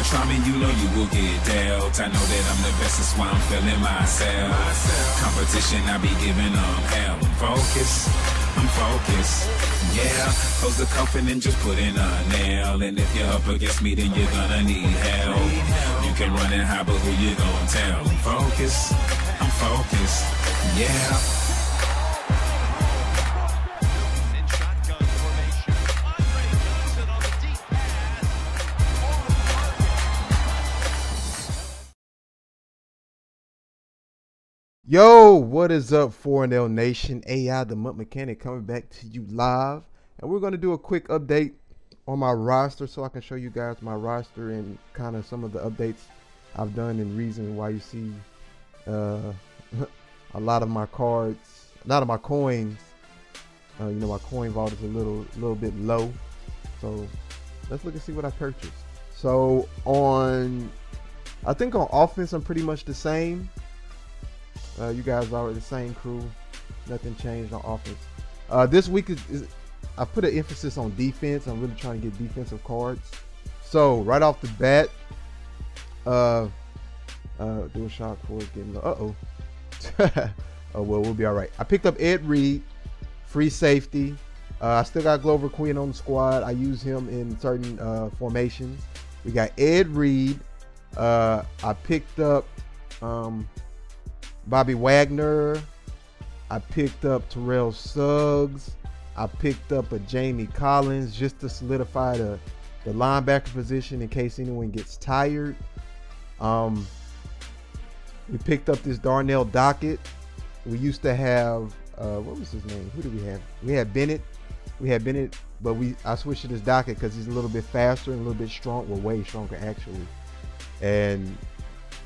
ever try me, you know you will get dealt. I know that I'm the best, that's why I'm feeling myself. Competition, I be giving them hell. Focus, I'm focused. Yeah, close the coffin and just put in a nail. And if you're up against me, then you're gonna need help. You can run and hide, but who you gonna tell? Focus, I'm focused. Yeah. Yo, what is up, 4L Nation? AI, the MUT Mechanic, coming back to you live. And we're going to do a quick update on my roster so I can show you guys my roster and kind of some of the updates I've done and reason why you see uh, a lot of my cards, a lot of my coins. Uh, you know, my coin vault is a little, little bit low. So let's look and see what I purchased. So on, I think on offense, I'm pretty much the same. Uh, you guys are the same crew. Nothing changed on offense. Uh, this week is, is I put an emphasis on defense. I'm really trying to get defensive cards. So right off the bat, uh, uh, do a shot for getting. Uh oh. oh well, we'll be all right. I picked up Ed Reed, free safety. Uh, I still got Glover Quin on the squad. I use him in certain uh, formations. We got Ed Reed. Uh, I picked up um, Bobby Wagner. I picked up Terrell Suggs. I picked up a Jamie Collins just to solidify the, the linebacker position in case anyone gets tired. Um, we picked up this Darnell Dockett. We used to have uh, what was his name? Who did we have? We had Bennett. We had Bennett, but we I switched to this Dockett because he's a little bit faster and a little bit strong. Well, way stronger actually. And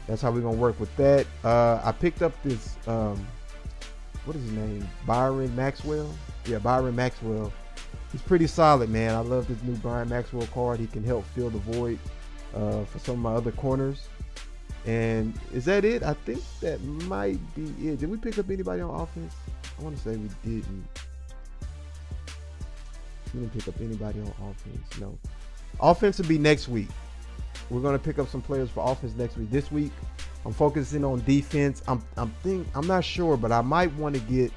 that's how we're gonna work with that. Uh, I picked up this um, what is his name? Byron Maxwell. Yeah, Byron Maxwell. He's pretty solid, man. I love this new Byron Maxwell card. He can help fill the void uh, for some of my other corners. And is that it? I think that might be it. Did we pick up anybody on offense? I want to say we didn't. We didn't pick up anybody on offense. No. Offense will be next week. We're gonna pick up some players for offense next week. This week, I'm focusing on defense. I'm I'm think I'm not sure, but I might want to get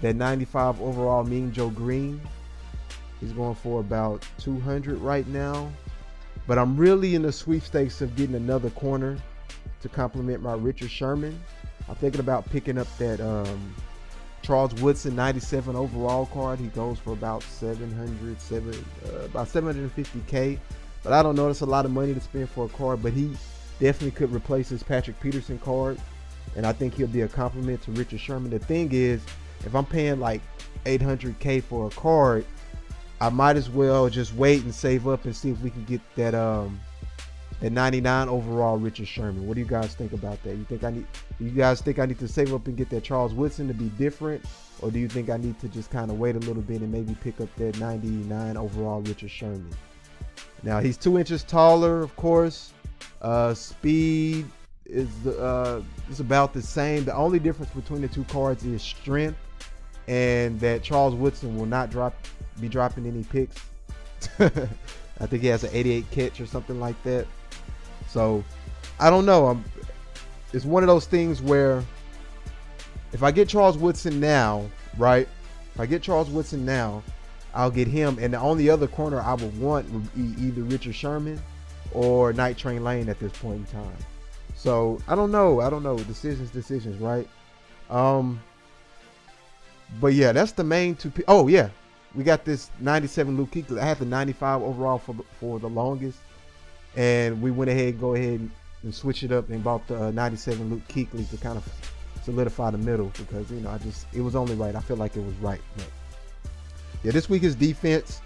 that 95 overall Mean Joe Greene. He's going for about 200 right now. But I'm really in the sweepstakes of getting another corner to complement my Richard Sherman. I'm thinking about picking up that um, Charles Woodson 97 overall card. He goes for about 700, seven, uh, about 750k. But I don't know. A lot of money to spend for a card. But he definitely could replace his Patrick Peterson card, and I think he'll be a compliment to Richard Sherman. The thing is, if I'm paying like 800k for a card, I might as well just wait and save up and see if we can get that um that 99 overall Richard Sherman. What do you guys think about that? You think I need? You guys think I need to save up and get that Charles Woodson to be different, or do you think I need to just kind of wait a little bit and maybe pick up that 99 overall Richard Sherman? Now he's two inches taller, of course. Uh, speed is uh, is about the same. The only difference between the two cards is strength, and that Charles Woodson will not drop be dropping any picks. I think he has an 88 catch or something like that. So I don't know. I'm. It's one of those things where if I get Charles Woodson now, right? If I get Charles Woodson now, I'll get him, and the only other corner I would want would be either Richard Sherman or Night Train Lane at this point in time. So I don't know. I don't know. Decisions, decisions, right? Um. But yeah, that's the main two. P- oh yeah, we got this 97 Luke Kuechly. I had the 95 overall for the, for the longest, and we went ahead go ahead and, and switch it up and bought the uh, 97 Luke Kuechly to kind of solidify the middle because you know I just it was only right. I feel like it was right. But yeah, this week is defense.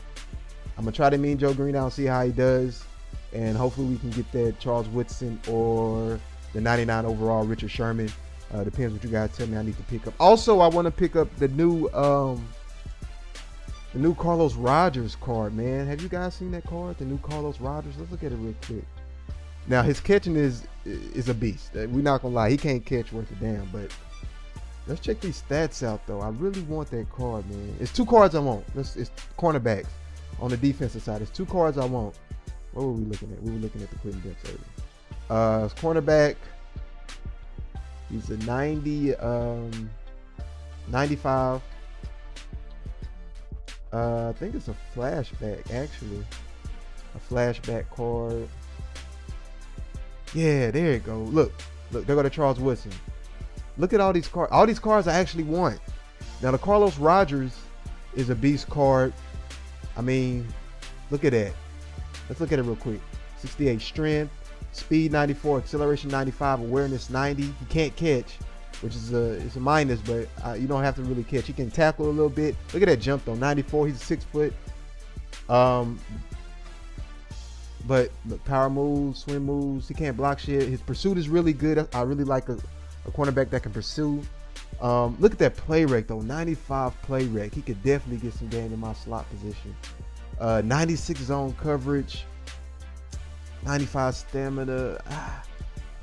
I'm gonna try to mean Joe Greene out and see how he does, and hopefully we can get that Charles Woodson or the 99 overall Richard Sherman. Uh, depends what you guys tell me I need to pick up. Also, I want to pick up the new um the new Carlos Rogers card, man. Have you guys seen that card? The new Carlos Rogers. Let's look at it real quick. Now his catching is is a beast. Uh, We're not gonna lie, he can't catch worth a damn. But let's check these stats out though. I really want that card, man. It's two cards I want. It's cornerbacks on the defensive side. It's two cards I want. What were we looking at? We were looking at the Quentin earlier. Uh, cornerback. He's a 90, um, 95. Uh, I think it's a flashback, actually. A flashback card. Yeah, there you go. Look, look, there go to Charles Woodson. Look at all these cards. All these cards I actually want. Now the Carlos Rogers is a beast card. I mean, look at that. Let's look at it real quick. 68 strength, speed 94, acceleration 95, awareness 90. He can't catch, which is a it's a minus, but uh, you don't have to really catch. He can tackle a little bit. Look at that jump though, 94. He's a six foot. Um, but look, power moves, swim moves. He can't block shit. His pursuit is really good. I really like a, a cornerback that can pursue. Um, look at that play rate though, 95 play rate. He could definitely get some game in my slot position. Uh, 96 zone coverage, 95 stamina. Ah,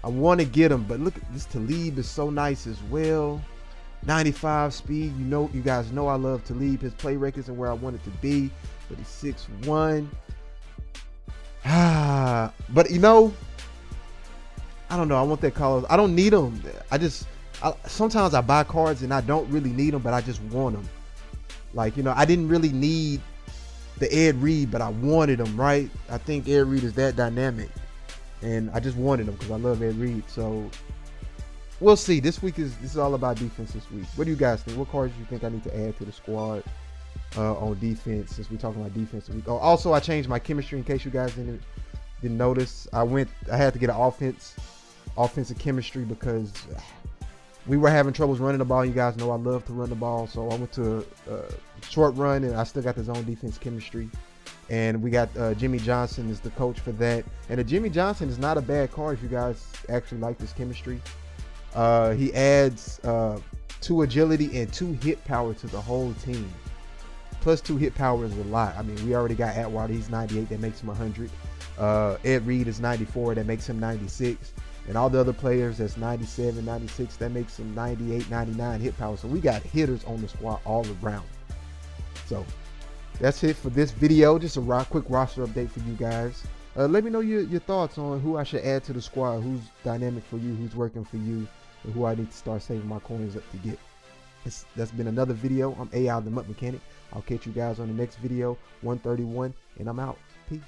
I want to get him, but look, this Talib is so nice as well. 95 speed. You know, you guys know I love Talib. His play rate isn't where I want it to be, but he's 6'1. Ah, but you know, I don't know. I want that Carlos. I don't need them. I just I, sometimes I buy cards and I don't really need them, but I just want them. Like you know, I didn't really need the Ed Reed, but I wanted him. Right? I think Ed Reed is that dynamic, and I just wanted him because I love Ed Reed. So we'll see. This week is this is all about defense. This week, what do you guys think? What cards do you think I need to add to the squad? uh, on defense since we're talking about defense. Week? Oh, also, I changed my chemistry in case you guys didn't didn't notice. I went. I had to get an offense, offensive chemistry because we were having troubles running the ball. You guys know I love to run the ball, so I went to a short run and I still got the zone defense chemistry. And we got uh, Jimmy Johnson is the coach for that. And the Jimmy Johnson is not a bad car if you guys actually like this chemistry. Uh, he adds uh, two agility and two hit power to the whole team plus two hit power is a lot. I mean, we already got Atwater, he's 98, that makes him 100. Uh, Ed Reed is 94, that makes him 96. And all the other players that's 97, 96, that makes him 98, 99 hit power. So we got hitters on the squad all around. So that's it for this video. Just a rock, quick roster update for you guys. Uh, let me know your, your thoughts on who I should add to the squad, who's dynamic for you, who's working for you, and who I need to start saving my coins up to get. It's, that's been another video. I'm AI the MUT Mechanic. I'll catch you guys on the next video, 131, and I'm out. Peace.